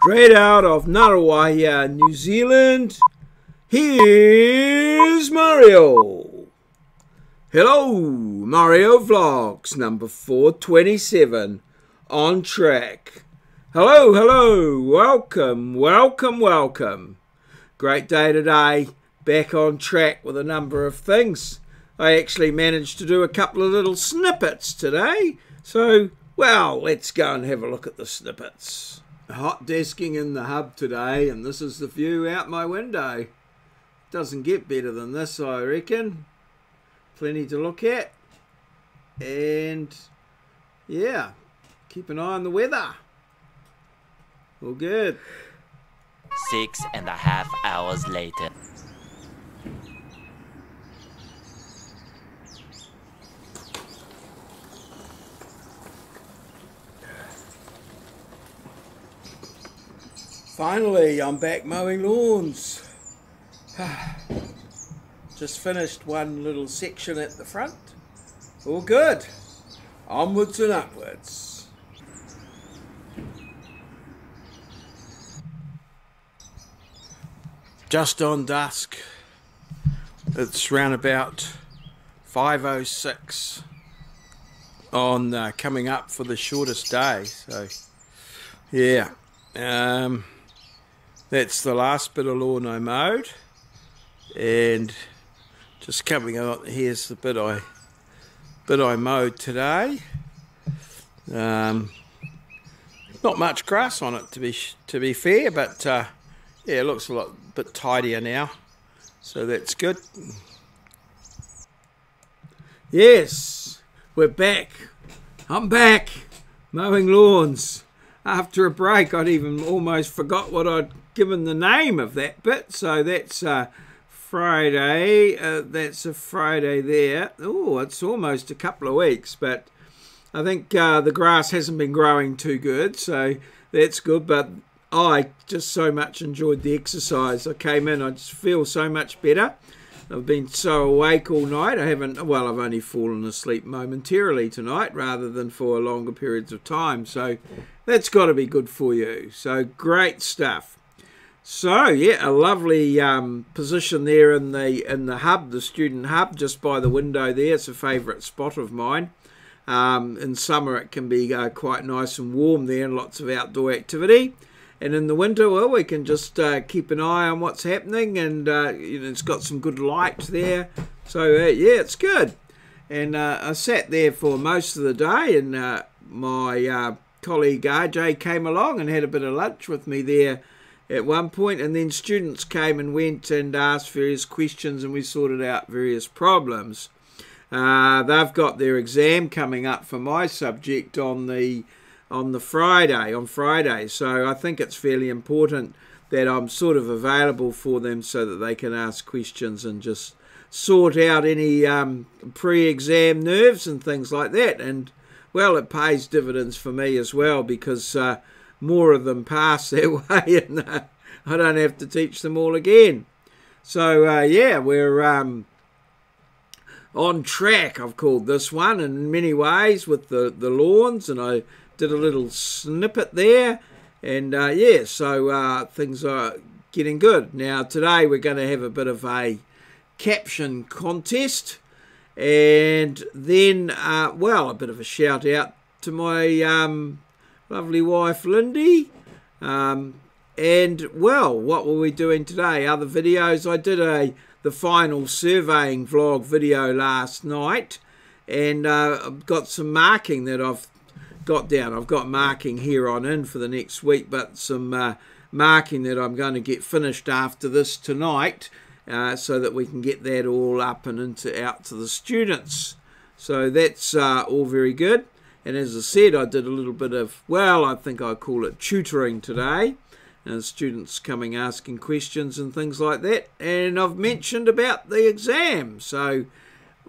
Straight out of Ngaruawahia, New Zealand, here's maurieo. Hello, maurieo Vlogs number 427 on track. Hello, hello, welcome, welcome, welcome. Great day today, back on track with a number of things. I actually managed to do a couple of little snippets today, so, well, let's go and have a look at the snippets. Hot desking in the hub today, and this is the view out my window. Doesn't get better than this, I reckon. Plenty to look at. And, yeah, keep an eye on the weather. All good. Six and a half hours later. Finally, I'm back mowing lawns. Just finished one little section at the front. All good. Onwards and upwards. Just on dusk. It's round about 5.06 on uh, coming up for the shortest day. So, yeah. Um, that's the last bit of lawn I mowed. And just coming up here's the bit I bit I mowed today. Um, not much grass on it to be to be fair but uh, yeah it looks a lot bit tidier now. So that's good. Yes we're back. I'm back mowing lawns. After a break I'd even almost forgot what I'd given the name of that bit. So that's uh, Friday. Uh, that's a Friday there. Oh, it's almost a couple of weeks, but I think uh, the grass hasn't been growing too good, so that's good. But I just so much enjoyed the exercise. I came in, I just feel so much better. I've been so awake all night. I haven't, well, I've only fallen asleep momentarily tonight rather than for longer periods of time. So that's got to be good for you. So great stuff. So yeah, a lovely um, position there in the in the hub, the student hub, just by the window there. It's a favourite spot of mine. Um, in summer, it can be uh, quite nice and warm there, and lots of outdoor activity. And in the winter, well, we can just uh, keep an eye on what's happening, and uh, you know, it's got some good light there. So uh, yeah, it's good. And uh, I sat there for most of the day, and uh, my colleague RJ came along and had a bit of lunch with me there at one point, and then students came and went and asked various questions, and we sorted out various problems. Uh, they've got their exam coming up for my subject on the on the Friday on Friday, so I think it's fairly important that I'm sort of available for them so that they can ask questions and just sort out any um, pre-exam nerves and things like that. And well, it pays dividends for me as well because. Uh, more of them pass their way and uh, I don't have to teach them all again. So, uh, yeah, we're um, on track, I've called this one, in many ways with the, the lawns, and I did a little snippet there. And, uh, yeah, so uh, things are getting good. Now, today we're going to have a bit of a caption contest. And then, uh, well, a bit of a shout out to my um, lovely wife Lindy. Um, and well, what were we doing today? Other videos. I did a the final surveying vlog video last night, and uh, I've got some marking that I've got down. I've got marking here on in for the next week, but some uh, marking that I'm going to get finished after this tonight, uh, so that we can get that all up and into out to the students. So that's uh, all very good. And as I said, I did a little bit of, well, I think I call it tutoring today. And students coming asking questions and things like that. And I've mentioned about the exam. So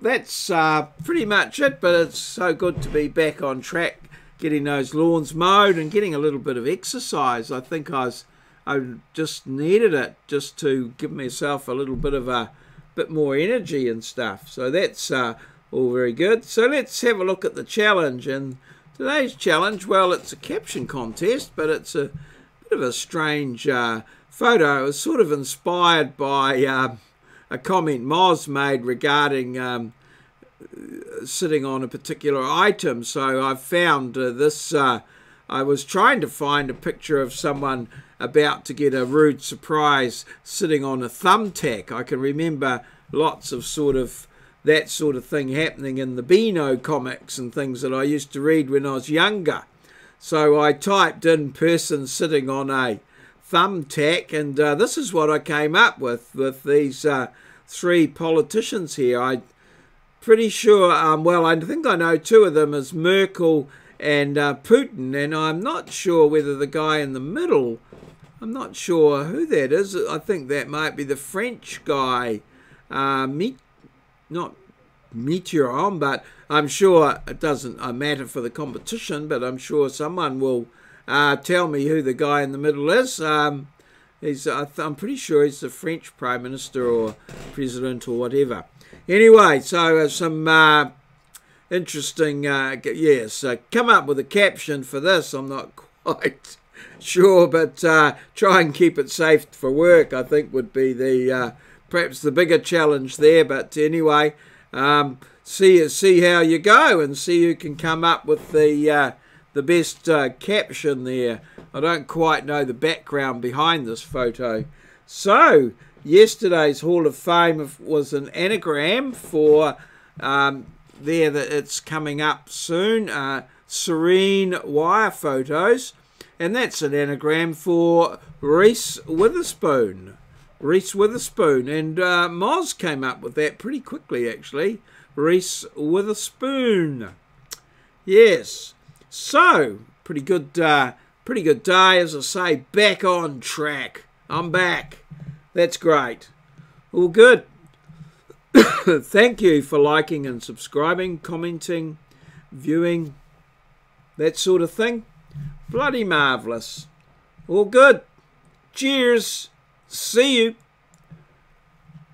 that's uh, pretty much it. But it's so good to be back on track, getting those lawns mowed and getting a little bit of exercise. I think I was, I just needed it just to give myself a little bit of a bit more energy and stuff. So that's uh, all very good. So let's have a look at the challenge. And today's challenge, well, it's a caption contest, but it's a bit of a strange uh, photo. It was sort of inspired by uh, a comment Moz made regarding um, sitting on a particular item. So I found uh, this. Uh, I was trying to find a picture of someone about to get a rude surprise sitting on a thumbtack. I can remember lots of sort of that sort of thing happening in the Beano comics and things that I used to read when I was younger. So I typed in person sitting on a thumbtack, and uh, this is what I came up with with these uh, three politicians here. I pretty sure, um, well, I think I know two of them as Merkel and uh, Putin, and I'm not sure whether the guy in the middle, I'm not sure who that is. I think that might be the French guy, uh, Meet, not Mitterrand, but I'm sure it doesn't uh, matter for the competition, but I'm sure someone will uh, tell me who the guy in the middle is. Um, he's, I'm pretty sure he's the French Prime Minister or President or whatever. Anyway, so uh, some uh, interesting, uh, yes, uh, come up with a caption for this. I'm not quite sure, but try and keep it safe for work, I think would be the perhaps the bigger challenge there. But anyway, um, see see how you go and see who can come up with the uh, the best uh, caption there. I don't quite know the background behind this photo. So yesterday's Hall of Fame was an anagram for um, there that it's coming up soon. Uh, serene wire photos, and that's an anagram for Reese Witherspoon. Reese Witherspoon, and uh, Moz came up with that pretty quickly actually. Reese Witherspoon. Yes. So pretty good, uh, pretty good day, as I say. Back on track. I'm back. That's great. All good. Thank you for liking and subscribing, commenting, viewing, that sort of thing. Bloody marvellous. All good. Cheers. See you.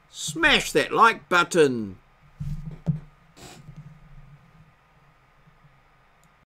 Smash that like button.